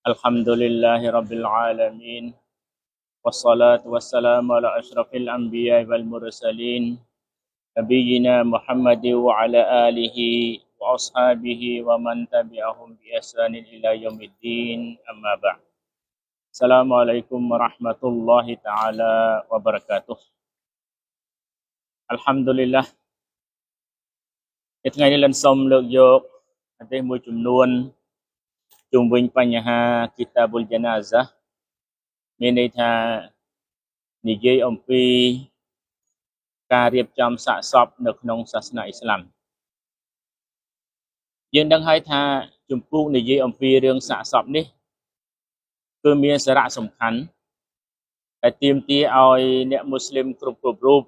الحمد لله رب العالمين والصلاة والسلام على أشرف الأنبياء والمرسلين نبينا محمد وعلى آله وأصحابه ومن تبعهم بإحسان إلى يوم الدين أما بعد السلام عليكم ورحمة الله تعالى وبركاته الحمد لله ថ្ងៃនេះលិនសូមលើកយកអទេសមួយចំនួន ជុំវិញបញ្ហាគីតាបុលយ៉ាណាហ្សាមានន័យថានិយាយអំពីការរៀបចំសាកសពនៅក្នុងសាសនាអ៊ីស្លាមយើងដឹងហើយថាជំពូកនិយាយអំពីរឿងសាកសពនេះគឺមានសារៈសំខាន់ដែលទាមទារឲ្យអ្នកមូស្លីមគ្រប់គ្រប់រូប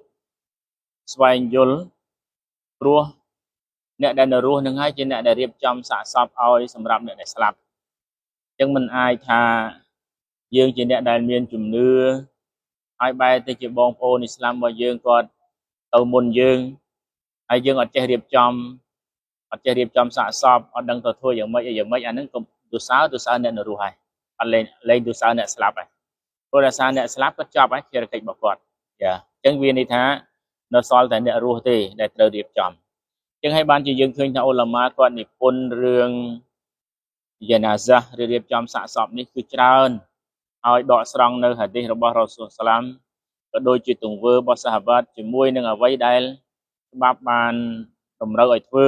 ស្វែងយល់ព្រោះអ្នកដែលនៅរស់នឹងហើយជាអ្នកដែលរៀបចំសាកសពឲ្យសម្រាប់អ្នកដែលស្លាប់អញ្ចឹងមិនអាចថាយើងជាអ្នកដែលមានជំនឿហើយបែរទៅជាបងប្អូនអ៊ីស្លាមរបស់យើងគាត់ទៅមុនយើងហើយយើងអត់ចេះរៀបចំអត់ចេះរៀបចំសាកសពអត់ដឹងទៅធ្វើយ៉ាងម៉េចយ៉ាងម៉េចអាហ្នឹងកុំទុសើទុសើអ្នកនៅរស់ហើយអត់លេងលេងទុសើអ្នកស្លាប់ហើយព្រោះដោយសារអ្នកស្លាប់គាត់ចាប់ហើយភារកិច្ចរបស់គាត់ចាអញ្ចឹងវាន័យថានៅសល់តែអ្នករស់ទេដែលត្រូវរៀបចំចឹងហើយបានជាយើងឃើញថាអ៊ុលម៉ាគាត់និពន្ធរឿង យ៉ាណាហ្សាឬរៀបចំសាកសពនេះគឺច្រើនឲ្យដកស្រង់នៅហាឌីសរបស់រ៉ូស៊ូលសាឡាមក៏ដូចជាទង្វើរបស់សាហាបាតជាមួយនឹងអ្វីដែលច្បាប់បានតម្រូវឲ្យធ្វើ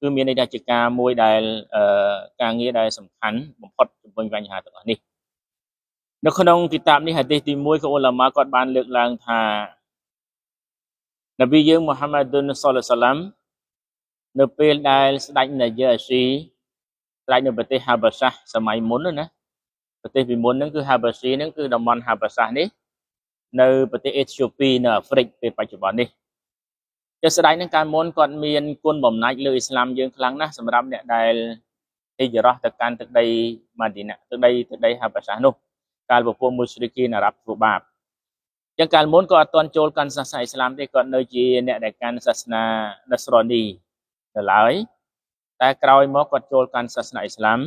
គឺមានន័យថាជាការមួយដែលការងារដែលសំខាន់បំផុតជំវិញបញ្ហាទាំងអស់នេះនៅក្នុងគីតាបនេះហាឌីសទី1ក៏អ៊ុលម៉ាគាត់បានលើកឡើងថានប៊ីយើងមូហាម៉ាឌុនសុលឡាឡាំនៅពេលដែលស្ដេចនាយអាស៊ី ស្ដេចនៅប្រទេសហាបាសាសម័យមុនណាប្រទេសពីមុនហ្នឹងគឺហាបាស៊ីហ្នឹងគឺតំបន់ហាបាសានេះនៅប្រទេសអេធីអូពីនៅអាហ្វ្រិកពេលបច្ចុប្បន្ននេះចុះស្ដេចហ្នឹងកាលមុនគាត់មានគុណបំណាច់លើអ៊ីស្លាមយើងខ្លាំងណាស់សម្រាប់អ្នកដែលហិជ្រោះទៅកាន់ទឹកដីម៉ាឌីណាទឹកដីទឹកដីហាបាសានោះកាលពពួកមូស្រីគីនអារ៉ាប់ធ្វើបាបចឹងកាលមុនក៏អត់ទាន់ចូលកាន់សាសនាអ៊ីស្លាមទេគាត់នៅជាអ្នកដែលកាន់សាសនានស្រ៉ូនីនៅឡើយ តែក្រោយមកគាត់ចូលកាន់សាសនាអ៊ីស្លាម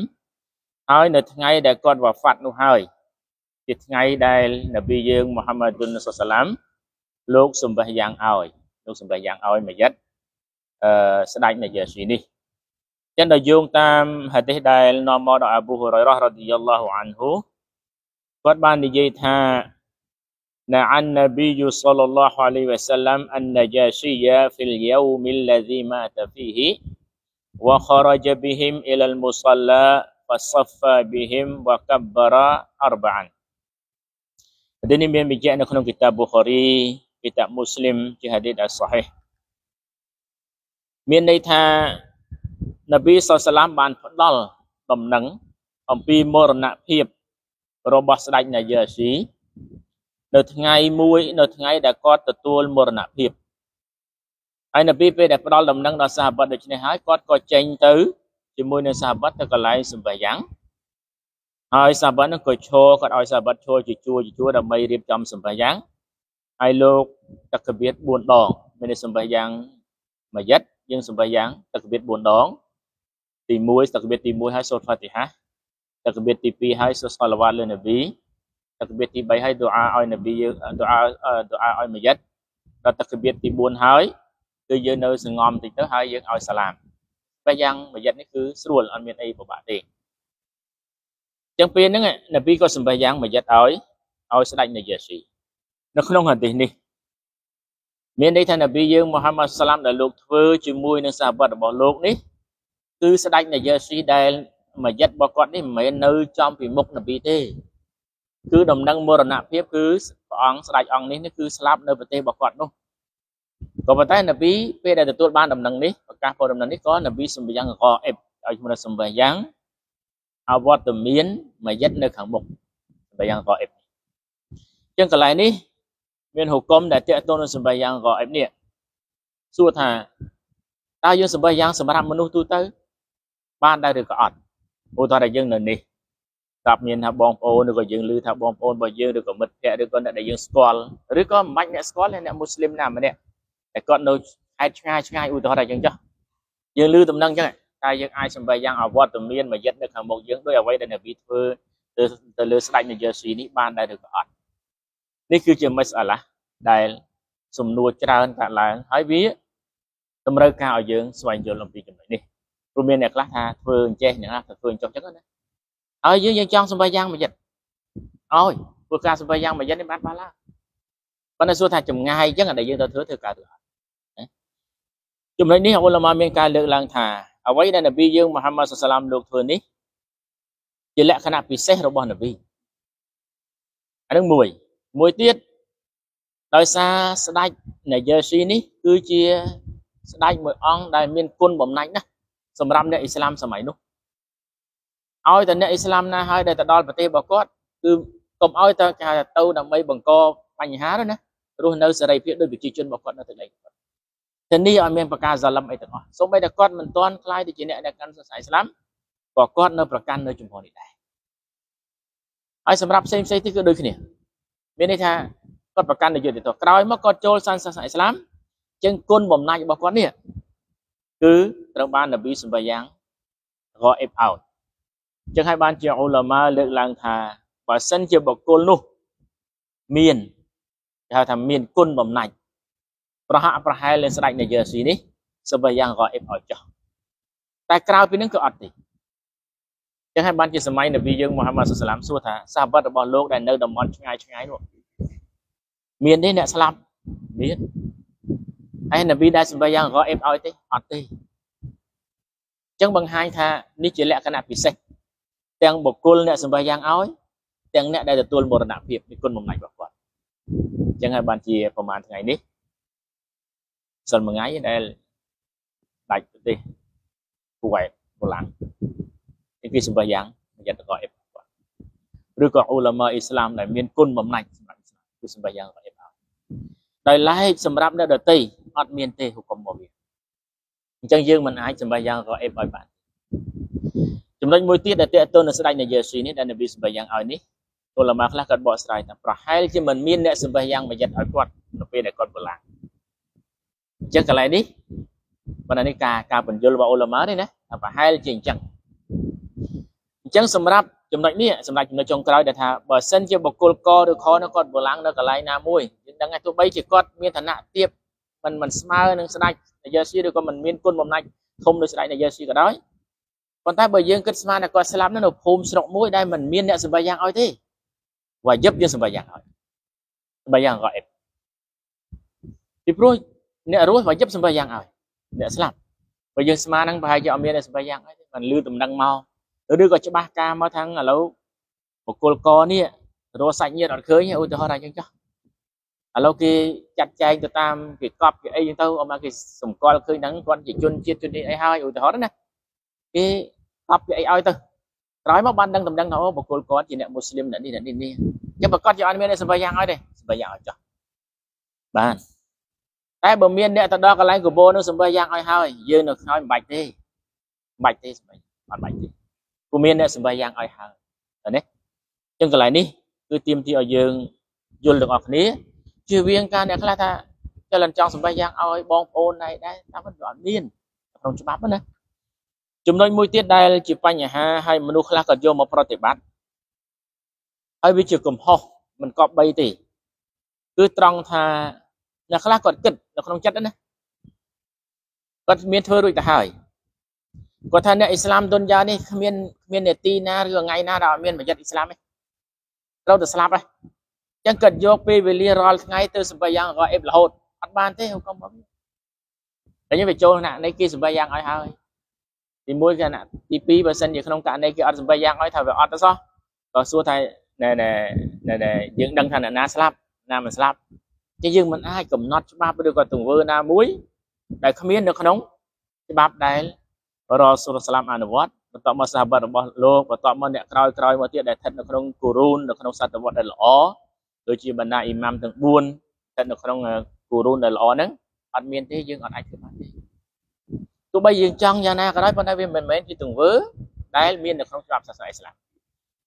ហើយនៅថ្ងៃដែលគាត់វ៉ាហ្វាត់នោះហើយជាថ្ងៃដែលនប៊ីយើងមូហាម៉ាត់ឌុនសាឡាមលោកសម្បះយ៉ាងឲ្យលោកសម្បះយ៉ាងឲ្យមួយយិតអឺស្ដេចនាយស៊ីនេះចឹងដល់យោងតាមហាឌីសដែលនាំមកដោយអាប៊ូហ៊ូរ៉ៃរ៉ារ៉ាឌីយ៉ាឡោះអានហ៊ូគាត់បាននិយាយថាណាអាននប៊ីយូសលឡោះអាឡៃវ៉ាសាឡាមអានណាជាស៊ីយ៉ាហ្វីលយ៉ូមិលឡាហ្ស៊ីម៉ាតាហ្វីហ៊ី وخرج بهم إلى المصلى فصفى بهم وكبر أربعا đây នេះមានបញ្ជាក់នៅក្នុងគីតាបប៊ូខារីគីតាបមូស្លីមជាហាឌីសដែលសហេះមានន័យថានប៊ីសុលសាឡាមបានផ្ដល់ដំណឹងអំពីមរណភាពរបស់ស្ដេចនាយាស៊ីនៅថ្ងៃមួយនៅថ្ងៃដែលគាត់ទទួលមរណភាព ហើយនៅពេលពេលដែលផ្ដល់ដំណឹងដល់សាហាបដូច្នេះហើយគាត់ក៏ចេញទៅជាមួយនឹងសាហាបទៅកន្លែងសម្បាយ៉ាងហើយសាហាបនឹងក៏ឈរគាត់ឲ្យសាហាបឈរជាជួរជាជួរដើម្បីរៀបចំសម្បាយ៉ាងហើយលោកតកបៀត4ដងមានសម្បាយ៉ាងមួយយិតយើងសម្បាយ៉ាងតកបៀត4ដងទី1តកបៀតទី1ហើយសូត្រហ្វាទីហាតកបៀតទី2ហើយសូត្រសាឡាវ៉ាតលើនប៊ីតកបៀតទី3ហើយឌូអាឲ្យនប៊ីយើងឌូអាឌូអាឲ្យមួយយិតដល់តកបៀតទី4ហើយ គឺយើងនៅសងំតិចទៅហើយយើងឲ្យសាឡាមបែបយ៉ាងមួយយិតនេះគឺស្រួលអត់មានអីពិបាកទេចឹងពេលហ្នឹងនប៊ីក៏សម្បះយ៉ាងមួយយិតឲ្យឲ្យស្ដេចនាយស៊ីនៅក្នុងហាឌីសនេះមានន័យថានប៊ីយើងមូហាម៉ាត់សាឡាមដែលលោកធ្វើជាមួយនឹងសាហាបរបស់លោកនេះគឺស្ដេចនាយស៊ីដែលមួយយិតរបស់គាត់នេះមិនមែននៅចំពីមុខនប៊ីទេគឺដំណឹងមរណភាពគឺព្រះអង្គស្ដេចអង្គនេះគឺស្លាប់នៅប្រទេសរបស់គាត់នោះ ក៏ប៉ុន្តែនប៊ីពេលដែលទទួលបានដំណឹងនេះប្រកាសព័ត៌មាននេះក៏នប៊ីសម្បយ៉ាងកអេបឲ្យឈ្មោះសម្បយ៉ាងអវត្តមានមួយយិតនៅខាងមុខសម្បយ៉ាងកអេបចឹងកន្លែងនេះមានហុគមដែលតេតទៅនឹងសម្បយ៉ាងកអេបនេះសួរថាតើយើងសម្បយ៉ាងសម្រាប់មនុស្សទូទៅ បានដែរឬក៏អត់ឧទាហរណ៍ថាយើងនៅនេះស្ដាប់មានថាបងប្អូនឬក៏យើងឮថាបងប្អូនរបស់យើងឬក៏មិត្តភ័ក្តិឬក៏អ្នកដែលយើងស្គាល់ឬក៏មិនបាច់អ្នកស្គាល់អ្នកមូស្លីមណាម្នាក់ តែគាត់នៅខេត្តឆ្ងាយឆ្ងាយឧទាហរណ៍ថាអញ្ចឹងចុះយើងឮដំណឹងអញ្ចឹងតើយើងអាចសម្ប័យយ៉ាងអវត្តមានមួយយិត្តនៅខាងមុខយើងដោយអ្វីដែលនប៊ីធ្វើទៅទៅលើស្ដេចនយឺស៊ីនេះបានដែរឬក៏អត់នេះគឺជាមិសអាឡាដែលសំណួរច្រើនកើតឡើងហើយវាតម្រូវការឲ្យយើងស្វែងយល់អំពីចំណុចនេះព្រោះមានអ្នកខ្លះថាធ្វើអញ្ចេះអ្នកខ្លះថាធ្វើអញ្ចោះចឹងណាហើយយើងយើងចង់សម្ប័យយ៉ាងមួយយិត្តឲ្យព្រោះការសម្ប័យយ៉ាងមួយយិត្តនេះបានបានឡើងប៉ុន្តែសួរថាចម្ងាយចឹងដែលយើងទៅធ្វើធ្វើកើតឬអត់ ចំណុចនេះអ៊ុលម៉ាមានការលើកឡើងថាអ្វីដែលនប៊ីយើងមូហាម៉ាត់សាឡាមលោកធ្វើនេះជាលក្ខណៈពិសេសរបស់នប៊ីអានឹងមួយមួយទៀតដោយសារស្ដេចនាយឺស៊ីនេះគឺជាស្ដេចមួយអង្គដែលមានគុណបំណាច់ណាស់សម្រាប់អ្នកអ៊ីស្លាមសម័យនោះឲ្យតែអ្នកអ៊ីស្លាមណាហើយដែលទៅដល់ប្រទេសរបស់គាត់គឺកុំឲ្យតែគេហៅថាទៅដើម្បីបង្កបញ្ហាទេណារស់នៅសេរីភាពដោយប្រជាជនរបស់គាត់នៅទីនេះគាត់ ធានាឲ្យមានប្រការសាឡឹមអីទាំងអស់សូម្បីតែគាត់មិនទាន់ខ្លាយទៅជាអ្នកដែលកាន់សាសនាអ៊ីស្លាមក៏គាត់នៅប្រកាន់នៅជំហរនេះដែរហើយសម្រាប់ផ្សេងផ្សេងទៀតគឺដូចគ្នាមានន័យថាគាត់ប្រកាន់នយោបាយទៅក្រោយមកគាត់ចូលសាសនាអ៊ីស្លាមចឹងគុណបំណាច់របស់គាត់នេះគឺត្រូវបាននប៊ីសម្បយ៉ាងរអ៊ីបអោតចឹងហើយបានជាអ៊ូឡាម៉ាលើកឡើងថាបើសិនជាបុគ្គលនោះមានគេហៅថាមានគុណបំណាច់ ប្រហាក់ប្រហែលលើស្ដេចនាយស៊ីនេះសម្បយ៉ាងរអ៊ីបអោតចុះតែក្រៅពីនឹងគឺអត់ទេចឹងហើយបានជាសម័យនប៊ីយើងមូហាម៉ាត់សុសឡាមសួរថាសាហាបរបស់លោកដែលនៅតំបន់ឆ្ងាយឆ្ងាយនោះមានទេអ្នកស្លាប់មានហើយនប៊ីដែលសម្បយ៉ាងរអេបឲ្យទេអត់ទេអញ្ចឹងបង្ហាញថានេះជាលក្ខណៈពិសេសទាំងបុគ្គលអ្នកសម្បយ៉ាងឲ្យទាំងអ្នកដែលទទួលមរណភាពពីគុណបំណាច់របស់គាត់អញ្ចឹងហើយបានជាប្រហែលថ្ងៃនេះ សិលមួយថ្ងៃដែលដាច់ប្រទេសគួយបូឡាំងនេះគឺសម្បយ៉ាងយត្តកអេបគាត់ឬក៏អ៊ូឡាម៉ាអ៊ីស្លាមដែលមានគុណបំណាច់សម្រាប់គឺសម្បយ៉ាងរអេបឲ្យដោយឡែកសម្រាប់អ្នកដតីអត់មានទេហុកុំរបស់វាអញ្ចឹងយើងមិនអាចសម្បយ៉ាងរអេបឲ្យបានចំណុចមួយទៀតដែលតេតទៅនឹងស្ដេចនយេស៊ីនេះដែលនប៊ីសម្បយ៉ាងឲ្យនេះឧលម៉ាខ្លះគាត់បកស្រាយថាប្រហែលជាមិនមានអ្នកសម្បយ៉ាងមួយយិតឲ្យគាត់នៅពេលដែលគាត់បលា អញ្ចឹងកន្លែងនេះប៉ុន្តែនេះការការបញ្យល់របស់ឧលម៉ានេះណាប្រហែលជាអញ្ចឹងអញ្ចឹងសម្រាប់ចំណុចនេះសម្រាប់ចំណុចចុងក្រោយដែលថាបើសិនជាបុគ្គលកឬខនៅគាត់បលាំងនៅកន្លែងណាមួយយើងដឹងថាទោះបីជាគាត់មានឋានៈទាបមិនមិនស្មើនឹងស្ដេចនាយកស៊ីឬក៏មិនមានគុណបំណាច់ធំដូចស្ដេចនាយកស៊ីក៏ដោយប៉ុន្តែបើយើងគិតស្មានតែគាត់ស្លាប់នៅភូមិស្រុកមួយដែលមិនមានអ្នកសម្បៃយ៉ាងឲ្យទេវាយឹបយើងសម្បៃយ៉ាងឲ្យសម្បៃយ៉ាងក៏អេបពីព្រោះ អ្នករស់វាយឹបសម្បៃយ៉ាងឲ្យអ្នកស្លាប់បើយើងស្មានហ្នឹងប្រហែលជាអត់មានអ្នកសម្បៃយ៉ាងឲ្យទេមិនលឺដំណឹងមកឬក៏ច្បាស់ការមកថាឥឡូវបុគ្គលកនេះរស់សាច់ញាតិអត់ឃើញឧទាហរណ៍ថាអញ្ចឹងចុះឥឡូវគេចាត់ចែងទៅតាមគេកប់គេអីចឹងទៅអមគេសម្គាល់ឃើញហ្នឹងគាត់ជាជនជាតិជននេះអីហើយឧទាហរណ៍ណាគេកប់គេអីឲ្យទៅក្រោយមកបានដឹងតំណែងថាអូបុគ្គលគាត់ជាអ្នកមូស្លីមអ្នកនេះអ្នកនេះនេះចឹងប្រកាសជាអត់មានសម្បយ៉ាងឲ្យទេសម្បយ៉ាងឲ្យចោះបាន តែបើមានអ្នកទៅដល់កន្លែងកបោនឹងសម្បយ៉ាងឲ្យហើយយើងនៅខ្នើយមិនបាច់ទេមិនបាច់ទេសម្បអត់បាច់ទេព្រោះមានអ្នកសម្បយ៉ាងឲ្យហើយតែនេះចឹងកន្លែងនេះគឺទៀមទីឲ្យយើងយល់ទាំងអស់គ្នាជៀសវាងការអ្នកខ្លះថាចលនចង់សម្បយ៉ាងឲ្យបងប្អូនណៃដែរតាមមិនអត់មានក្នុងច្បាប់ណាចំណុចមួយទៀតដែលជាបញ្ហាហើយមនុស្សខ្លះក៏យកមកប្រតិបត្តិហើយវាជាកំហុសមិនគប្បីទេគឺត្រង់ថា អ្នកខ្លះគាត់គិតនៅក្នុងចិត្តណាគាត់មានធ្វើរួចទៅហើយគាត់ថាអ្នកអ៊ីស្លាមទុនយ៉ានេះគ្មានគ្មាននេតិណាឬថ្ងៃណាដែលអត់មានបញ្ញត្តិអ៊ីស្លាមទេត្រូវតែស្លាប់ហើយចឹងគាត់យកពេលវេលារាល់ថ្ងៃទៅសម្បយ៉ាងរអេបរហូតអត់បានទេហុកុំរបស់វាតែយើងវាចូលណានេះគេសម្បយ៉ាងឲ្យហើយទី1គឺណាទី2បើសិនជាក្នុងករណីគេអត់សម្បយ៉ាងឲ្យថាវាអត់ទៅសោះក៏សួរថាណែណែណែយើងដឹងថាអ្នកណាស្លាប់ណាមិនស្លាប់ ជាយើងមិនអាចកំណត់ច្បាប់ឬក៏ទង្វើណាមួយ ដែលគ្មាននៅក្នុងច្បាប់ដែលរ៉ាស៊ូលសាឡាមអនុវត្តបន្ទាប់មកសាហាបរបស់លោកបន្ទាប់មកអ្នកក្រោយក្រោយមកទៀតដែលស្ថិតនៅក្នុងគូរូននៅក្នុងសតវត្សដែលល្អដូចជាបណ្ដាអ៊ីម៉ាមទាំង4ស្ថិតនៅក្នុងគូរូនដែលល្អហ្នឹងអត់មានទេយើងអត់អាចធ្វើបានទេទោះបីយើងចង់យ៉ាងណាក៏ដោយប៉ុន្តែវាមិនមែនជាទង្វើដែលមាននៅក្នុងច្បាប់សាសនាអ៊ីស្លាម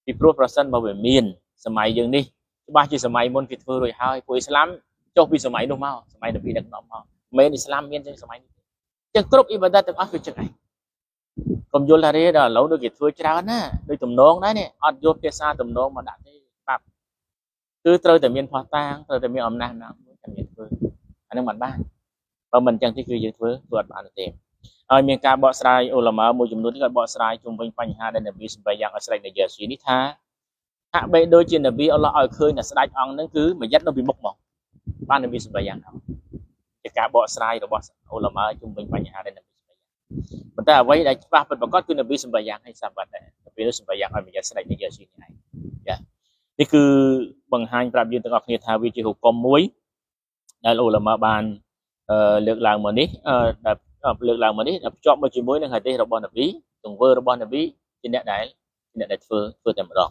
ពីព្រោះប្រសិនបើវាមានសម័យយើងនេះច្បាស់ជាសម័យមុនគេធ្វើរួចហើយពួកអ៊ីស្លាម ចុះពីសម័យនោះមកសម័យនប៊ីដឹកនាំមកមិនមែនអ៊ីស្លាមមានជាងសម័យនេះចឹងគ្រប់អ៊ីបាដាតទាំងអស់គឺចឹងឯងកុំយល់ថារេដល់ឥឡូវដូចគេធ្វើច្រើនណាដូចទំនងដែរនេះអត់យកភាសាទំនងមកដាក់ទេបាប់គឺត្រូវតែមានផោះតាងត្រូវតែមានអំណះណាមួយតែមានធ្វើអានឹងមិនបានបើមិនអញ្ចឹងទេគឺយើងធ្វើធ្វើអត់បានទេហើយមានការបកស្រាយអ៊ូឡាម៉ាមួយចំនួននេះក៏បកស្រាយជុំវិញបញ្ហាដែលនប៊ីសម្បៃយ៉ាងអស្រេចនៃយ៉ាស៊ីនេះថាហាក់បីដូចជានប៊ីអល់ឡោះឲ្យឃើញតែស្ដេចអង្គនឹងគឺមួយយ៉ាត់នៅពីមុខមក បាននប៊ីសម្បៃយ៉ាងហ្នឹងជាការបកស្រាយរបស់អ៊ូឡាម៉ាជុំវិញបញ្ហាដែលនប៊ីសម្បៃយ៉ាងប៉ុន្តែអ្វីដែលច្បាស់ពិតប្រាកដគឺនប៊ីសម្បៃយ៉ាងឲ្យសាបាត់ដែរនប៊ីសម្បៃយ៉ាងឲ្យមួយយ៉ាត់ស្ដេចនៃយ៉ាស៊ីនេះឯងចានេះគឺបង្ហាញប្រាប់យើងទាំងអស់គ្នាថាវាជាហុកុំមួយដែលអ៊ូឡាម៉ាបានលើកឡើងមកនេះដែលលើកឡើងមកនេះភ្ជាប់មកជាមួយនឹងហាឌីសរបស់នប៊ីទង្វើរបស់នប៊ីជាអ្នកដែលអ្នកដែលធ្វើធ្វើតែម្ដង